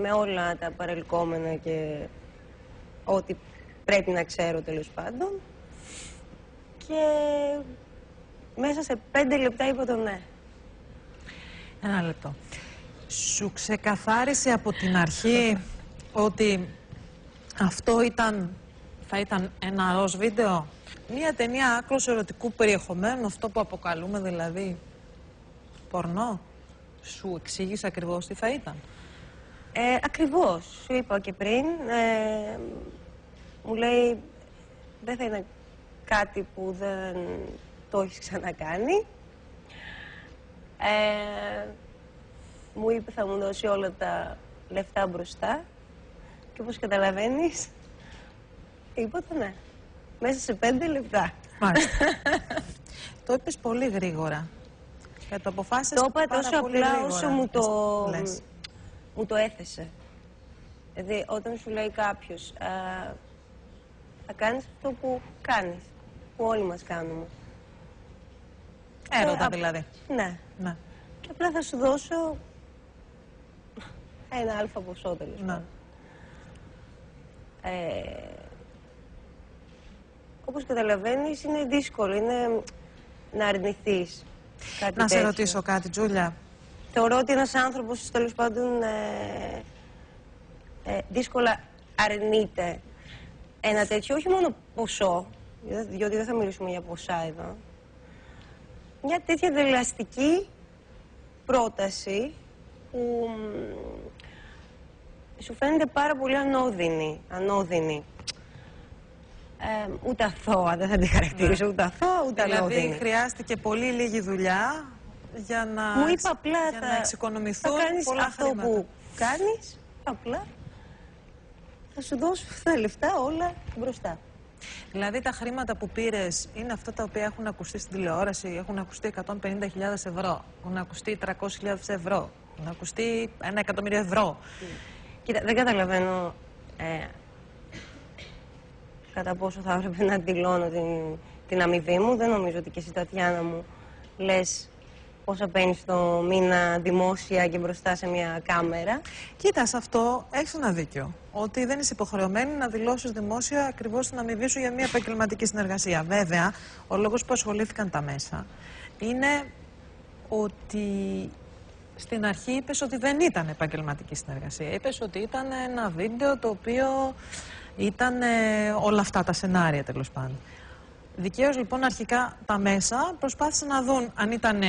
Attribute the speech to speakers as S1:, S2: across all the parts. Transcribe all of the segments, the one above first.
S1: με όλα τα παρελκόμενα και ό,τι πρέπει να ξέρω τέλος πάντων. Και μέσα σε πέντε λεπτά είπα το ναι.
S2: Ένα λεπτό. Σου ξεκαθάρισε από την αρχή ότι αυτό ήταν, θα ήταν ένα ροζ βίντεο; Μία ταινία άκρος ερωτικού περιεχομένου, αυτό που αποκαλούμε δηλαδή πορνό; Σου εξήγησε ακριβώς τι θα ήταν.
S1: Ε, ακριβώς, σου είπα και πριν. Ε, μου λέει, δεν θα είναι κάτι που δεν το έχεις ξανακάνει. Ε, μου είπε θα μου δώσει όλα τα λεφτά μπροστά και όπως καταλαβαίνεις, είπα το ναι. Μέσα σε πέντε λεπτά.
S2: Μάλιστα. το είπες πολύ γρήγορα. Και το αποφάσισες
S1: Το είπα
S2: πάρα
S1: τόσο
S2: πολύ
S1: απλά
S2: γρήγορα.
S1: όσο μου το,
S2: Λες.
S1: Μου το έθεσε. Δηλαδή, όταν σου λέει κάποιος, α, θα κάνεις αυτό που κάνεις, που όλοι μας κάνουμε.
S2: Έρωτα
S1: Ε,
S2: δηλαδή.
S1: Ναι.
S2: Ναι.
S1: Και απλά θα σου δώσω ένα αλφα ποσό τέλος
S2: ναι.
S1: πάντων. Ε, όπως καταλαβαίνεις είναι δύσκολο, είναι να αρνηθείς κάτι
S2: Να σε
S1: τέτοιο.
S2: ρωτήσω κάτι, Τζούλια.
S1: Θεωρώ ότι ένας άνθρωπος τέλος πάντων ε, ε, δύσκολα αρνείται ένα τέτοιο, όχι μόνο ποσό, διότι δεν θα μιλήσουμε για ποσά εδώ, μια τέτοια δελαστική πρόταση που μ, σου φαίνεται πάρα πολύ ανώδυνη, ανώδυνη. Ε, ούτε αθώα, δεν θα την χαρακτηρίσω ούτε αθώα, ούτε
S2: Δηλαδή
S1: ανώδυνη.
S2: χρειάστηκε πολύ λίγη δουλειά για να,
S1: Μου είπα απλά
S2: για
S1: θα,
S2: να εξοικονομηθούν
S1: θα κάνεις
S2: πολλά
S1: αυτό
S2: χρήματα.
S1: που κάνεις, απλά θα σου δώσω τα λεφτά όλα μπροστά.
S2: Δηλαδή τα χρήματα που πήρες είναι αυτά τα οποία έχουν ακουστεί στην τηλεόραση, έχουν ακουστεί 150.000 ευρώ, έχουν ακουστεί 300.000 ευρώ, έχουν ακουστεί ένα εκατομμύριο ευρώ.
S1: Κοίτα, δεν καταλαβαίνω ε, κατά πόσο θα έπρεπε να δηλώνω την, την αμοιβή μου. Δεν νομίζω ότι και εσύ, Τατιάνα μου, λες πόσα παίρνει το μήνα δημόσια και μπροστά σε μια κάμερα.
S2: Κοίτα, σε αυτό έχεις ένα δίκιο. Ότι δεν είσαι υποχρεωμένη να δηλώσεις δημόσια ακριβώς την αμοιβή σου για μια επαγγελματική συνεργασία. Βέβαια, ο λόγος που ασχολήθηκαν τα μέσα είναι ότι στην αρχή είπες ότι δεν ήταν επαγγελματική συνεργασία. Είπες ότι ήταν ένα βίντεο το οποίο ήταν ε, όλα αυτά τα σενάρια τέλος πάντων. Δικαίως λοιπόν αρχικά τα μέσα προσπάθησαν να δουν αν ήταν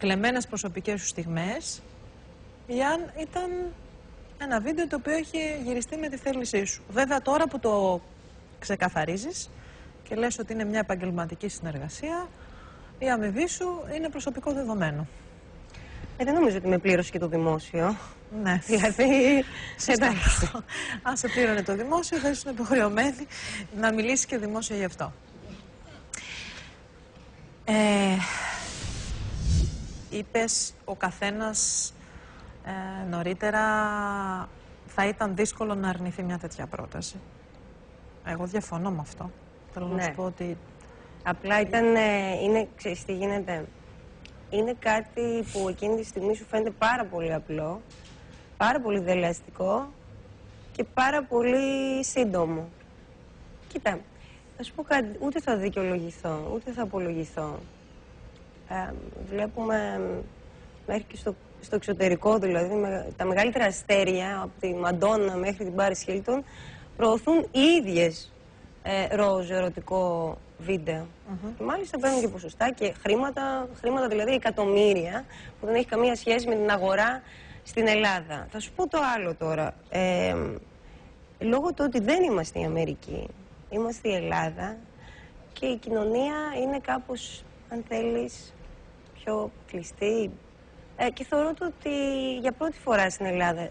S2: κλεμμένες προσωπικές σου στιγμές ή αν ήταν ένα βίντεο το οποίο έχει γυριστεί με τη θέλησή σου. Βέβαια τώρα που το ξεκαθαρίζεις και λες ότι είναι μια επαγγελματική συνεργασία, η αμοιβή σου είναι προσωπικό δεδομένο.
S1: Ε, δεν νομίζω ότι με πλήρωσε και το δημόσιο.
S2: Ναι.
S1: δηλαδή,
S2: Σωστά.
S1: εντάξει.
S2: Αν σε πλήρωνε το δημόσιο, θα ήσουν υποχρεωμένη να μιλήσεις και δημόσια γι' αυτό. Ε, είπες ο καθένας ε, νωρίτερα θα ήταν δύσκολο να αρνηθεί μια τέτοια πρόταση. Εγώ διαφωνώ με αυτό. Θέλω να
S1: Ναι.
S2: σου πω ότι
S1: Απλά ήταν, ε, είναι, ξέρεις τι γίνεται, είναι κάτι που εκείνη τη στιγμή σου φαίνεται πάρα πολύ απλό, πάρα πολύ δελεαστικό και πάρα πολύ σύντομο. Κοίτα, θα σου πω κάτι, ούτε θα δικαιολογηθώ, ούτε θα απολογηθώ. Ε, βλέπουμε μέχρι και στο, στο εξωτερικό, δηλαδή, με, τα μεγαλύτερα αστέρια, από τη Μαντόνα μέχρι την Πάρη Χίλτον, προωθούν οι ίδιες ε, ροζ ερωτικό βίντεο. Και μάλιστα παίρνουν και ποσοστά και χρήματα, χρήματα δηλαδή εκατομμύρια, που δεν έχει καμία σχέση με την αγορά στην Ελλάδα. Θα σου πω το άλλο τώρα. Ε, λόγω του ότι δεν είμαστε η Αμερική, είμαστε η Ελλάδα και η κοινωνία είναι κάπως, αν θέλεις, πιο κλειστή. Ε, και θεωρώ το ότι για πρώτη φορά στην Ελλάδα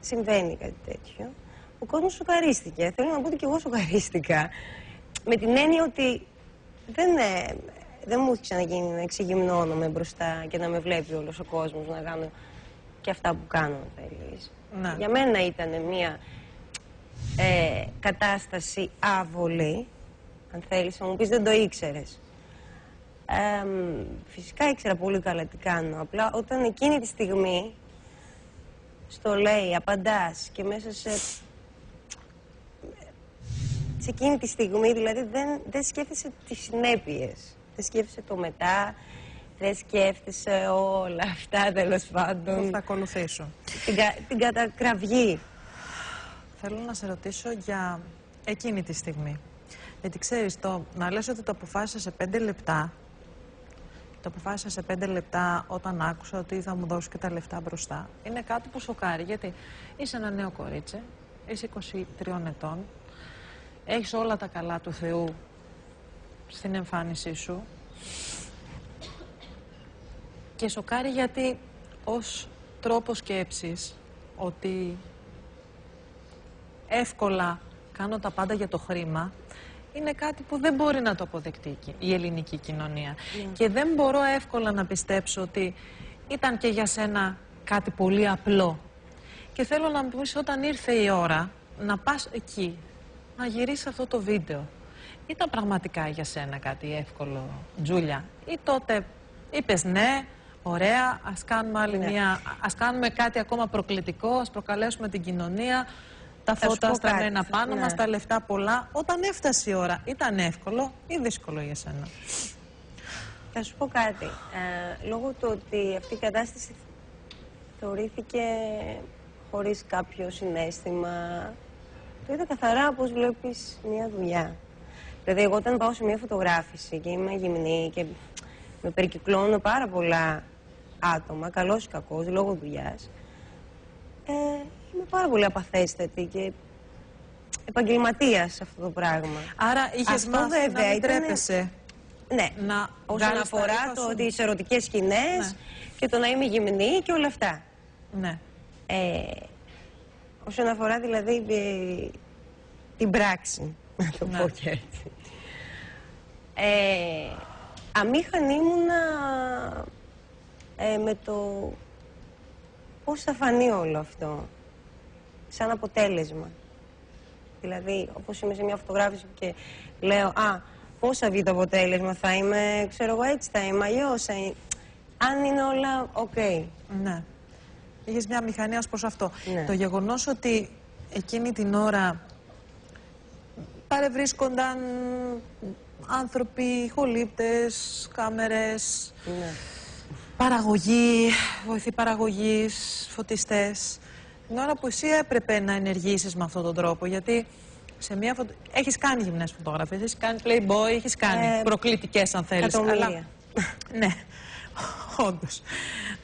S1: συμβαίνει κάτι τέτοιο. Ο κόσμος σοκαρίστηκε. Θέλω να πω ότι και εγώ σοκαρίστηκα. Με την έννοια ότι δεν, ε, δεν μου έχει ξαναγίνει να εξηγυμνώνομαι μπροστά και να με βλέπει όλος ο κόσμος να κάνω και αυτά που κάνω, αν θέλεις.
S2: Ναι.
S1: Για μένα ήταν μια ε, κατάσταση άβολη, αν θέλεις, θα μου πεις δεν το ήξερες. Ε, μ, φυσικά ήξερα πολύ καλά τι κάνω, απλά όταν εκείνη τη στιγμή στο λέει, απαντάς και μέσα σε... Σε εκείνη τη στιγμή, δηλαδή, δεν, δεν σκέφτεσαι τις συνέπειες. Δεν σκέφτεσαι το μετά, δεν σκέφτεσαι όλα αυτά, τέλος πάντων.
S2: Θα ακολουθήσω.
S1: Την, κα, την κατακραυγή.
S2: Θέλω να σε ρωτήσω για εκείνη τη στιγμή. Γιατί ξέρεις, το, να λες ότι το αποφάσισα σε πέντε λεπτά, το αποφάσισα σε πέντε λεπτά όταν άκουσα ότι θα μου δώσει και τα λεφτά μπροστά, είναι κάτι που σοκάρει, γιατί είσαι ένα νέο κορίτσι, είσαι 23 ετών, έχεις όλα τα καλά του Θεού στην εμφάνισή σου και σοκάρει γιατί ως τρόπος σκέψης ότι εύκολα κάνω τα πάντα για το χρήμα είναι κάτι που δεν μπορεί να το αποδεκτεί η ελληνική κοινωνία. Ναι. Και δεν μπορώ εύκολα να πιστέψω ότι ήταν και για σένα κάτι πολύ απλό. Και θέλω να μου πεις όταν ήρθε η ώρα να πας εκεί, να γυρίσεις αυτό το βίντεο. Ήταν πραγματικά για σένα κάτι εύκολο, Τζούλια; Ή τότε είπες ναι, ωραία, ας κάνουμε, άλλη ναι. μια, ας κάνουμε κάτι ακόμα προκλητικό, ας προκαλέσουμε την κοινωνία, τα φώτα στραμμένα πάνω ναι. μας, τα λεφτά πολλά. Όταν έφτασε η ώρα, ήταν εύκολο ή δύσκολο για σένα;
S1: Θα σου πω κάτι. Ε, λόγω του ότι αυτή η κατάσταση θεωρήθηκε χωρίς κάποιο συνέστημα, το είδα καθαρά πώς βλέπεις μια δουλειά. Δηλαδή, εγώ όταν πάω σε μια φωτογράφηση και είμαι γυμνή και με περικυκλώνω πάρα πολλά άτομα, καλός ή κακός, λόγω δουλειάς, ε, είμαι πάρα πολύ απαθέστατη και επαγγελματίας σε αυτό το πράγμα.
S2: Άρα είχες μάθει βέβαια, να μην τρέπεσαι.
S1: Ναι, να όσον αφορά το, τις ερωτικές σκηνές ναι. και το να είμαι γυμνή και όλα αυτά.
S2: Ναι.
S1: Ε, όσον αφορά δηλαδή ε, την πράξη, να το ναι. πω και έτσι. Ε, αμήχανη ήμουνα ε, με το πώς θα φανεί όλο αυτό σαν αποτέλεσμα. Δηλαδή, όπως είμαι σε μια φωτογράφηση και λέω «Α, πώς θα βγει το αποτέλεσμα, θα είμαι, ξέρω εγώ, έτσι θα είμαι, αλλιώς Αν είναι όλα OK».
S2: Ναι. Είχες μια μηχανή ως προς αυτό. Ναι. Το γεγονός ότι εκείνη την ώρα παρευρίσκονταν άνθρωποι, χολύπτες, κάμερες, ναι. παραγωγή, βοηθοί παραγωγής, φωτιστές την ώρα που εσύ έπρεπε να ενεργήσεις με αυτόν τον τρόπο. Γιατί σε μια φωτο... έχεις κάνει γυμνές φωτογραφίες, έχεις κάνει playboy, έχεις κάνει ε, προκλητικές αν θέλεις.
S1: Αλλά...
S2: ναι, όντως.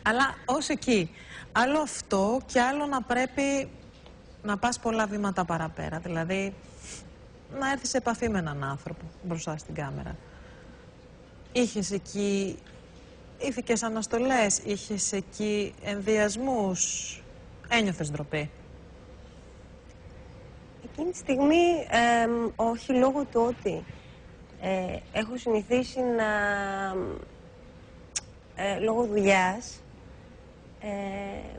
S2: Αλλά ως εκεί. Άλλο αυτό και άλλο να πρέπει να πας πολλά βήματα παραπέρα. Δηλαδή να έρθεις σε επαφή με έναν άνθρωπο μπροστά στην κάμερα. Είχες εκεί ήθικες αναστολές, είχες εκεί ενδιασμούς, ένιωθες ντροπή;
S1: Εκείνη τη στιγμή όχι λόγω του ότι ε, έχω συνηθίσει να ε, λόγω δουλειάς ε,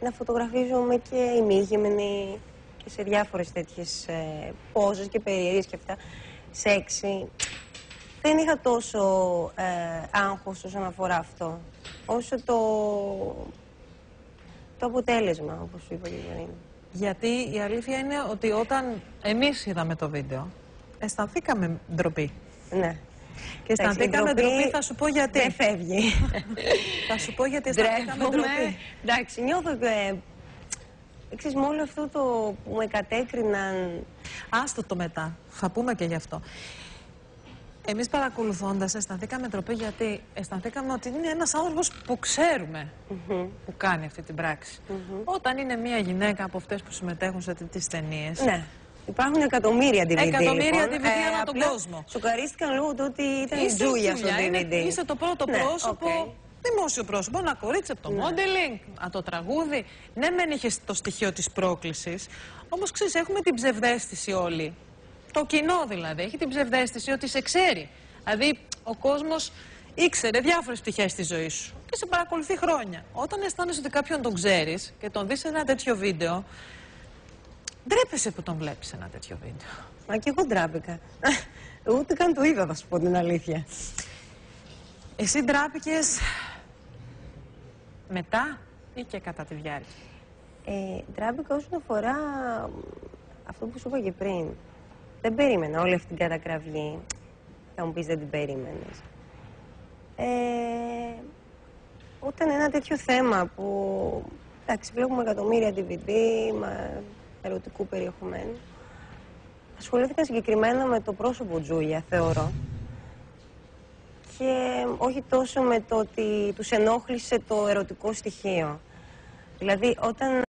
S1: να φωτογραφίζομαι και ημίγυμνη και σε διάφορες τέτοιες ε, πόζες και περίεργες και αυτά σεξι. Δεν είχα τόσο ε, άγχος όσον αφορά αυτό. Όσο το το αποτέλεσμα, όπως είπα και πριν.
S2: Γιατί η αλήθεια είναι ότι όταν εμείς είδαμε το βίντεο, αισθανθήκαμε ντροπή.
S1: Ναι.
S2: Και αισθανθήκαμε ντροπή, θα σου πω γιατί.
S1: Δεν φεύγει.
S2: θα σου πω γιατί αισθανθήκαμε ντροπή.
S1: Εντάξει, νιώθω και... Ξέρεις, με όλο αυτό το που με κατέκριναν...
S2: Άστο το μετά, θα πούμε και γι' αυτό. Εμείς παρακολουθώντας αισθανθήκαμε τροπή γιατί αισθανθήκαμε ότι είναι ένας άνθρωπος που ξέρουμε που κάνει αυτή την πράξη. Όταν είναι μια γυναίκα από αυτές που συμμετέχουν σε τις ταινίες.
S1: Ναι. Υπάρχουν εκατομμύρια DVD.
S2: Εκατομμύρια
S1: λοιπόν.
S2: DVD ε, ανά τον κόσμο.
S1: Σοκαρίστηκαν λόγω του ότι ήταν η Τζούλια στο DVD.
S2: είσαι το πρώτο ναι, πρόσωπο okay. δημόσιο πρόσωπο, ένα κορίτσι από το ναι. modeling, από το τραγούδι. Ναι, μεν είχε το στοιχείο της πρόκλησης, όμως ξέρεις, έχουμε την ψευδέστηση όλοι το κοινό δηλαδή έχει την ψευδέστηση ότι σε ξέρει. Δηλαδή ο κόσμος ήξερε διάφορες πτυχές στη ζωής σου και σε παρακολουθεί χρόνια. Όταν αισθάνεσαι ότι κάποιον τον ξέρεις και τον δεις σε ένα τέτοιο βίντεο, ντρέπεσαι που τον βλέπεις ένα τέτοιο βίντεο.
S1: Μα και εγώ ντράπηκα. Ούτε καν το είδα, θα σου πω την αλήθεια.
S2: Εσύ ντράπηκες μετά. ή και κατά τη διάρκεια;
S1: Ε, τράβηκα όσον αφορά αυτό που σου είπα και πριν. Δεν περίμενα όλη αυτή την κατακραυγή. Θα μου πεις δεν την περίμενες. Ε, όταν ένα τέτοιο θέμα που εντάξει, βλέπουμε εκατομμύρια DVD με ερωτικού περιεχομένου ασχολήθηκα συγκεκριμένα με το πρόσωπο Τζούλια, θεωρώ. Και όχι τόσο με το ότι τους ενόχλησε το ερωτικό στοιχείο. Δηλαδή, όταν